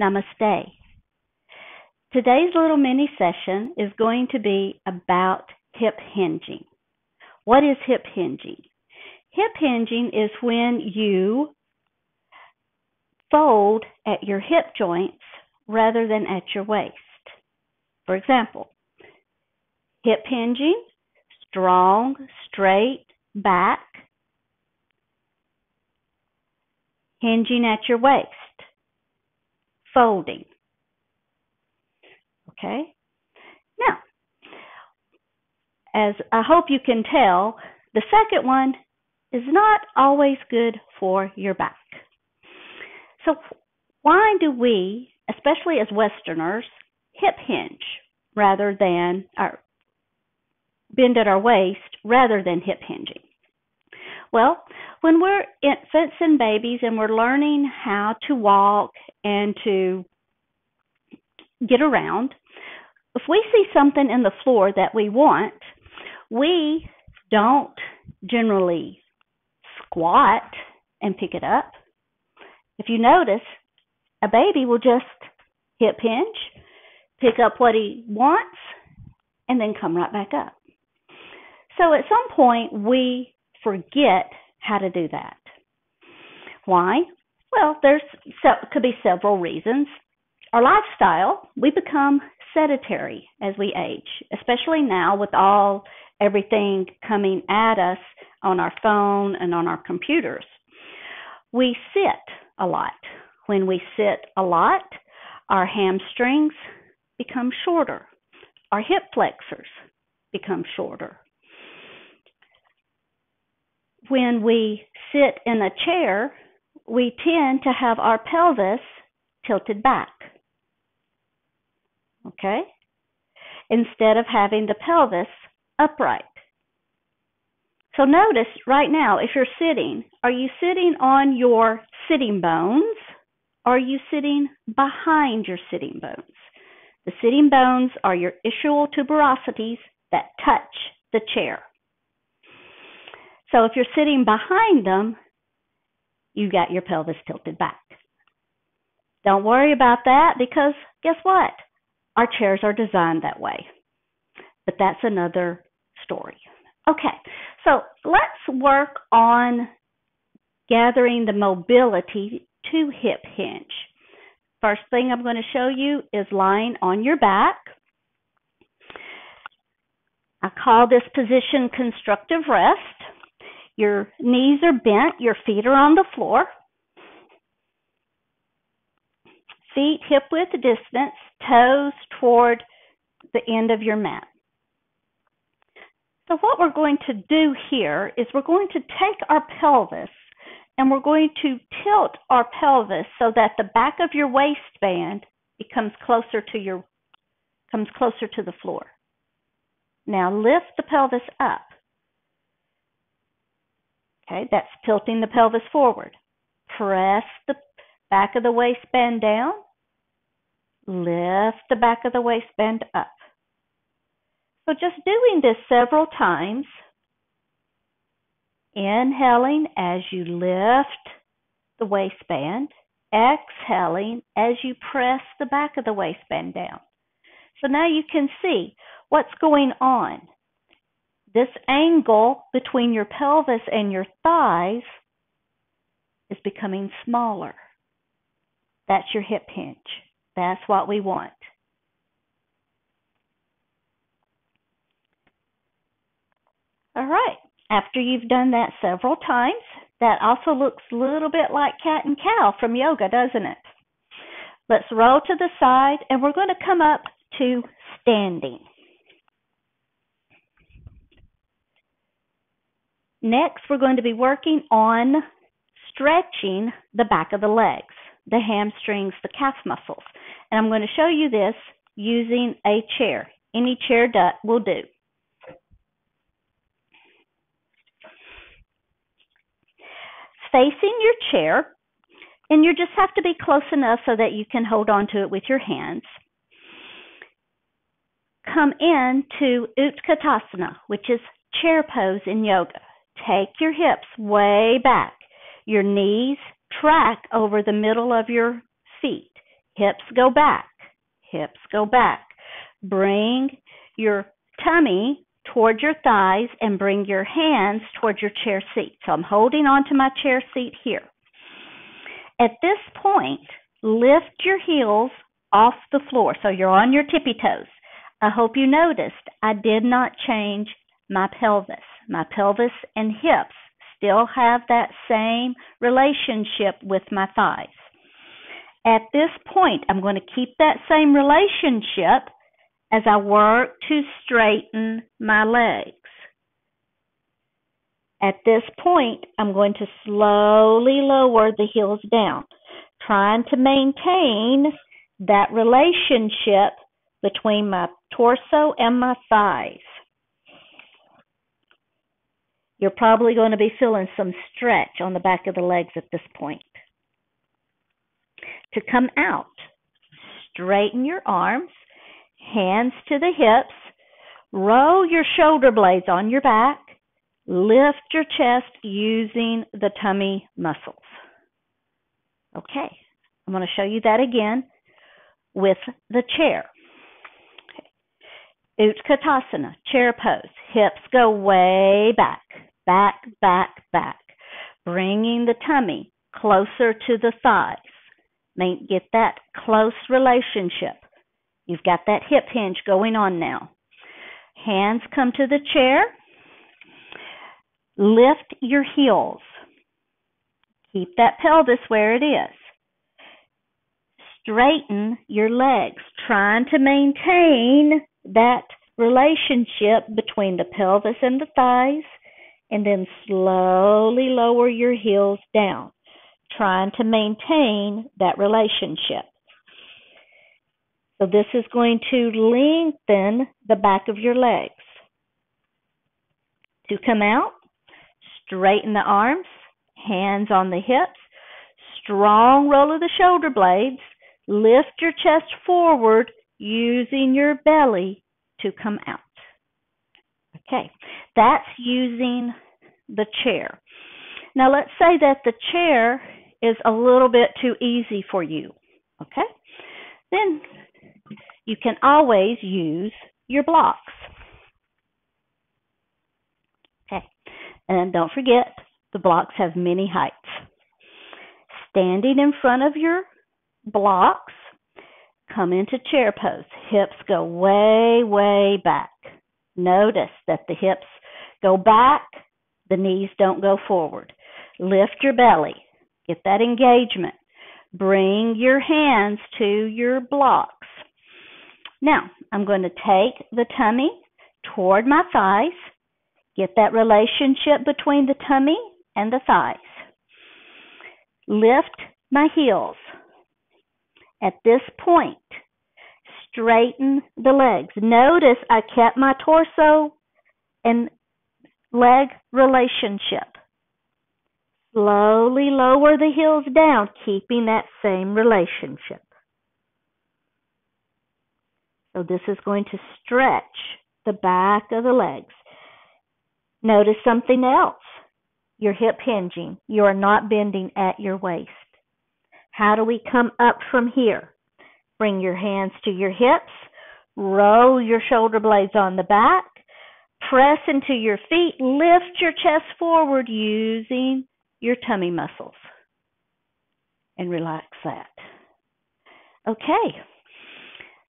Namaste. Today's little mini session is going to be about hip hinging. What is hip hinging? Hip hinging is when you fold at your hip joints rather than at your waist. For example, hip hinging, strong, straight back, hinging at your waist folding. Okay? Now, as I hope you can tell, the second one is not always good for your back. So, why do we, especially as Westerners, hip hinge rather than bend at our waist rather than hip hinging? Well, when we're infants and babies and we're learning how to walk and to get around, if we see something in the floor that we want, we don't generally squat and pick it up. If you notice, a baby will just hip hinge, pick up what he wants, and then come right back up. So at some point, we forget how to do that. Why? Well, there's could be several reasons. Our lifestyle, we become sedentary as we age, especially now with all everything coming at us on our phone and on our computers. We sit a lot. When we sit a lot, our hamstrings become shorter. Our hip flexors become shorter when we sit in a chair, we tend to have our pelvis tilted back. Okay? Instead of having the pelvis upright. So notice right now, if you're sitting, are you sitting on your sitting bones? Are you sitting behind your sitting bones? The sitting bones are your ischial tuberosities that touch the chair. So if you're sitting behind them, you got your pelvis tilted back. Don't worry about that because guess what? Our chairs are designed that way. But that's another story. Okay, so let's work on gathering the mobility to hip hinge. First thing I'm going to show you is lying on your back. I call this position constructive rest. Your knees are bent, your feet are on the floor. Feet hip width distance, toes toward the end of your mat. So, what we're going to do here is we're going to take our pelvis and we're going to tilt our pelvis so that the back of your waistband becomes closer to your comes closer to the floor. Now lift the pelvis up. Okay, that's tilting the pelvis forward. Press the back of the waistband down. Lift the back of the waistband up. So just doing this several times, inhaling as you lift the waistband, exhaling as you press the back of the waistband down. So now you can see what's going on this angle between your pelvis and your thighs is becoming smaller. That's your hip hinge. That's what we want. All right. After you've done that several times, that also looks a little bit like cat and cow from yoga, doesn't it? Let's roll to the side and we're going to come up to standing. Next, we're going to be working on stretching the back of the legs, the hamstrings, the calf muscles. And I'm going to show you this using a chair. Any chair will do. Facing your chair, and you just have to be close enough so that you can hold on to it with your hands. Come in to Utkatasana, which is chair pose in yoga. Take your hips way back. Your knees track over the middle of your feet. hips go back, hips go back. Bring your tummy towards your thighs and bring your hands towards your chair seat. So I'm holding onto my chair seat here. At this point, lift your heels off the floor so you're on your tippy toes. I hope you noticed I did not change my pelvis. My pelvis and hips still have that same relationship with my thighs. At this point, I'm going to keep that same relationship as I work to straighten my legs. At this point, I'm going to slowly lower the heels down, trying to maintain that relationship between my torso and my thighs. You're probably going to be feeling some stretch on the back of the legs at this point. To come out, straighten your arms, hands to the hips, roll your shoulder blades on your back, lift your chest using the tummy muscles. Okay, I'm going to show you that again with the chair. Utkatasana, chair pose. Hips go way back, back, back, back. Bringing the tummy closer to the thighs. Get that close relationship. You've got that hip hinge going on now. Hands come to the chair. Lift your heels. Keep that pelvis where it is. Straighten your legs, trying to maintain that relationship between the pelvis and the thighs, and then slowly lower your heels down, trying to maintain that relationship. So this is going to lengthen the back of your legs. To come out, straighten the arms, hands on the hips, strong roll of the shoulder blades, lift your chest forward using your belly to come out. Okay, that's using the chair. Now let's say that the chair is a little bit too easy for you. Okay, then you can always use your blocks. Okay, and don't forget the blocks have many heights. Standing in front of your blocks, come into chair pose. Hips go way, way back. Notice that the hips go back, the knees don't go forward. Lift your belly. Get that engagement. Bring your hands to your blocks. Now, I'm going to take the tummy toward my thighs. Get that relationship between the tummy and the thighs. Lift my heels. At this point, straighten the legs. Notice I kept my torso and leg relationship. Slowly lower the heels down, keeping that same relationship. So this is going to stretch the back of the legs. Notice something else. Your hip hinging. You are not bending at your waist. How do we come up from here? Bring your hands to your hips. Roll your shoulder blades on the back. Press into your feet. Lift your chest forward using your tummy muscles. And relax that. Okay.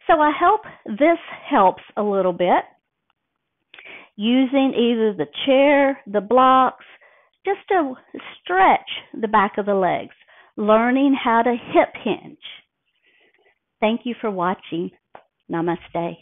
So I hope this helps a little bit. Using either the chair, the blocks, just to stretch the back of the legs. Learning how to hip hinge. Thank you for watching. Namaste.